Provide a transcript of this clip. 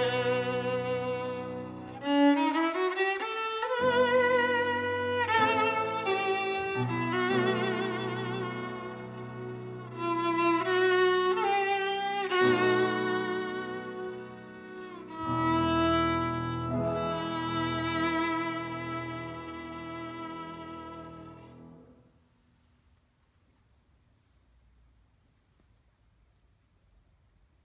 Música